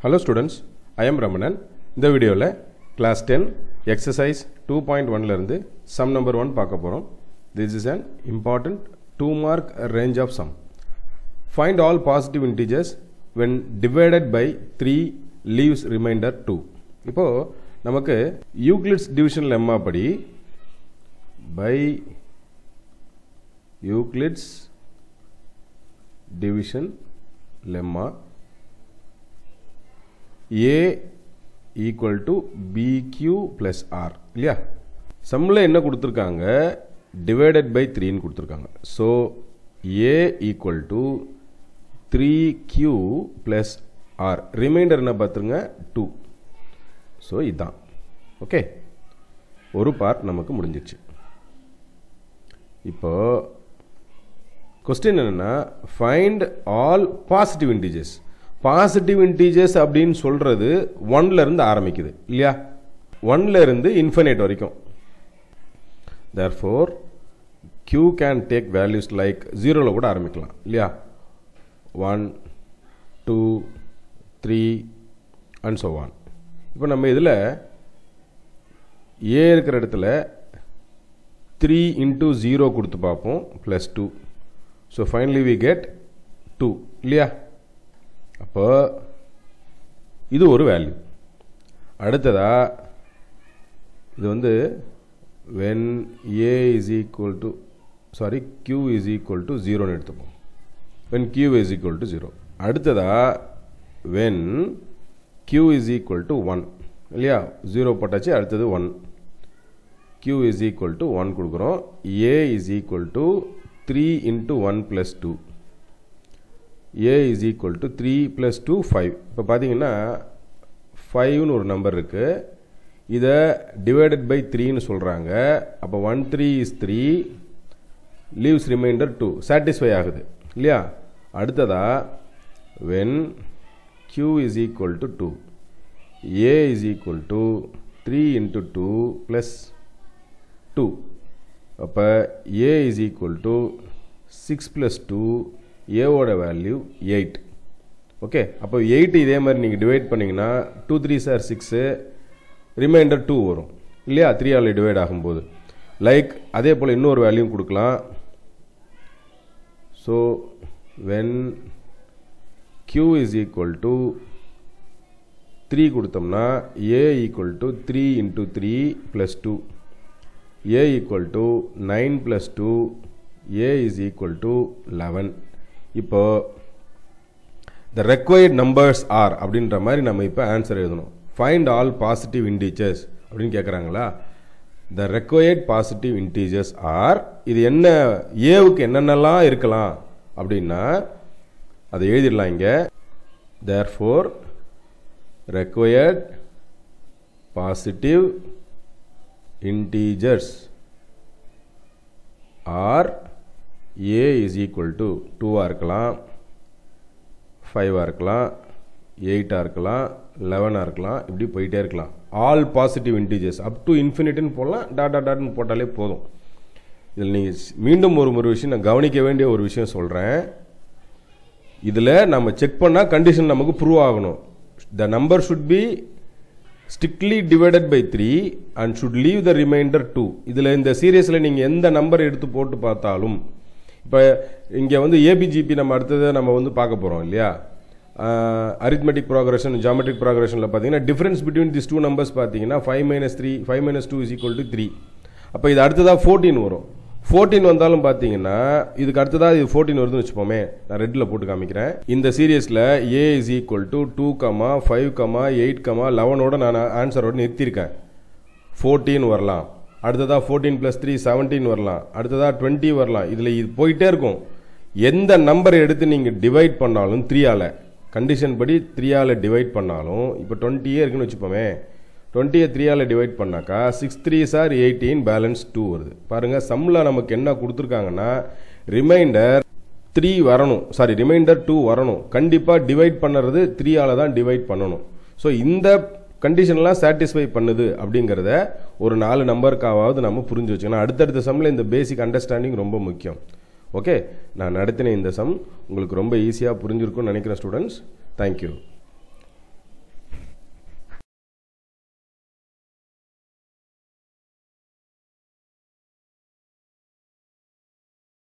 Hello students I am Ramanan இந்த வீடியோவில் class ten exercise two point ஒன்லேருந்து sum number one பார்க்க போகிறோம் this is an important two mark range of sum find all positive integers when divided by three leaves remainder two இப்போது நமக்கு Euclid's division lemma படி? By Euclid's division lemma a equal to b q plus r இல்லையா? சம்மில் என்ன கொடுத்துருக்காங்க? Divided by த்ரீன்னு கொடுத்துருக்காங்க. So a equal to three q plus r remainder என்ன பார்த்துருங்க? டூ ஸோ இதுதான் ஓகே ஒரு பார்ட் நமக்கு முடிஞ்சிச்சு. இப்போ கொஸ்டின் என்னென்னா find all positive integers positive integers அப்படின்னு சொல்கிறது ஒன்லேருந்து ஆரம்பிக்குது இல்லையா? ஒன்ல இருந்து இன்ஃபினைட் வரைக்கும். Therefore q can take values like ஜீரோவில் கூட ஆரம்பிக்கலாம் இல்லையா? One two three and so one இப்போ நம்ம இதில் ஏ இருக்கிற இடத்துல த்ரீ இன்ட்டு ஜீரோ கொடுத்து பார்ப்போம் plus two so finally we get two இல்லையா? அப்போ இது ஒரு வேல்யூ அடுத்ததா இது வந்து when a is equal to sorry q is equal to ஜீரோன்னு எடுத்துப்போம். When q is equal to zero அடுத்ததா when q is equal to one இல்லையா? ஜீரோ போட்டாச்சு அடுத்தது one q is equal to one கொடுக்குறோம். A is equal to three into one plus two a is equal to three plus two five இப்போ பார்த்தீங்கன்னா ஃபைவ்னு ஒரு number இருக்குது இதை டிவைடட் பை த்ரீன்னு சொல்கிறாங்க அப்போ one three is three leaves remainder two satisfy ஆகுது. இல்லையா? அடுத்ததாக when q is equal to 2 a is equal to 3 into 2 plus 2 அப்போ a is equal to 6 plus 2 ஏவோட வேல்யூ எயிட் ஓகே அப்போ எயிட் இதே மாதிரி நீங்கள் டிவைட் பண்ணிங்கன்னா two three sir six remainder two வரும். இல்லையா? த்ரீ ஆல் டிவைட் ஆகும்போது. லைக் அதே போல் இன்னொரு வேல்யூ கொடுக்கலாம். So when q is equal to three கொடுத்தோம்னா a equal to three into three plus two a equal to nine plus two a is equal to eleven இப்போ the required numbers are அப்படின்ற மாதிரி நம்ம இப்போ answer எழுதணும். Find all positive integers அப்படின்னு கேட்குறாங்களா the required positive integers are இது என்ன ஏவுக்கு என்னென்னலாம் இருக்கலாம் அப்படின்னா அதை எழுதிடலாம் இங்கே. Therefore required positive integers are a is equal to டூவாக இருக்கலாம் ஃபைவாக இருக்கலாம் எயிட்டாக இருக்கலாம் லெவனாக இருக்கலாம் இப்படி போயிட்டே இருக்கலாம். All positive integers up to இன்ஃபினிட்டின்னு போடலாம் டாட்டா டாட்னு போட்டாலே போதும். இதில் நீங்கள் மீண்டும் ஒரு ஒரு விஷயம் நான் கவனிக்க வேண்டிய ஒரு விஷயம் சொல்கிறேன் இதில் நம்ம செக் பண்ணால் கண்டிஷன் நமக்கு ப்ரூவ் ஆகணும். The number should be strictly divided by three and should leave the remainder two இதில் இந்த சீரியஸில் நீங்கள் எந்த நம்பர் எடுத்து போட்டு பார்த்தாலும் இப்போ இங்கே வந்து ஏபிஜிபி நம்ம அடுத்தது நம்ம வந்து பார்க்க போகிறோம் இல்லையா? அரித்மெட்டிக் ப்ராக்ரஷன் ஜாமெட்ரிக் ப்ராக்ரஷனில் பார்த்தீங்கன்னா difference between this two numbers பார்த்தீங்கன்னா five minus three five minus two is equal to three அப்போ இது அடுத்ததாக ஃபோர்டீன் வரும். ஃபோர்டீன் வந்தாலும் பார்த்தீங்கன்னா இதுக்கு அடுத்ததாக இது ஃபோர்டீன் வருதுன்னு வச்சுப்போமே. நான் ரெட்டில் போட்டு காமிக்கிறேன். இந்த சீரியஸில் a is equal to two comma five comma eight comma லெவனோட நான் ஆன்சரோட நிறுத்தியிருக்கேன். ஃபோர்டீன் வரலாம். அடுத்ததாக ஃபோர்டீன் ப்ளஸ் த்ரீ செவன்டீன் வரலாம். அடுத்ததாக டுவெண்ட்டி வரலாம். இதில் இது போயிட்டே இருக்கும். எந்த நம்பரை எடுத்து நீங்கள் டிவைட் பண்ணாலும் த்ரீயால் கண்டிஷன் படி த்ரீயால் டிவைட் பண்ணாலும் இப்போ டுவெண்ட்டியே இருக்குன்னு வச்சுப்போமே டுவெண்ட்டியை த்ரீயால் டிவைட் பண்ணாக்கா six three sir eighteen balance two வருது. பாருங்கள் சம்மில் நமக்கு என்ன கொடுத்துருக்காங்கன்னா ரிமைண்டர் த்ரீ வரணும். சாரி ரிமைண்டர் டூ வரணும். கண்டிப்பாக டிவைட் பண்ணுறது த்ரீயால் தான் டிவைட் பண்ணணும். ஸோ இந்த கண்டிஷன்லாம் சாட்டிஸ்ஃபை பண்ணுது அப்படிங்கிறத ஒரு நாலு நம்பருக்காவது நம்ம புரிஞ்சு வச்சுக்கணும். அடுத்தடுத்த சம்மில் இந்த பேசிக் அண்டர்ஸ்டாண்டிங் ரொம்ப முக்கியம். ஓகே நான் நடத்தின இந்த சம் உங்களுக்கு ரொம்ப ஈஸியாக புரிஞ்சிருக்கும்னு நினைக்கிறேன் ஸ்டூடெண்ட்ஸ் தேங்க்யூ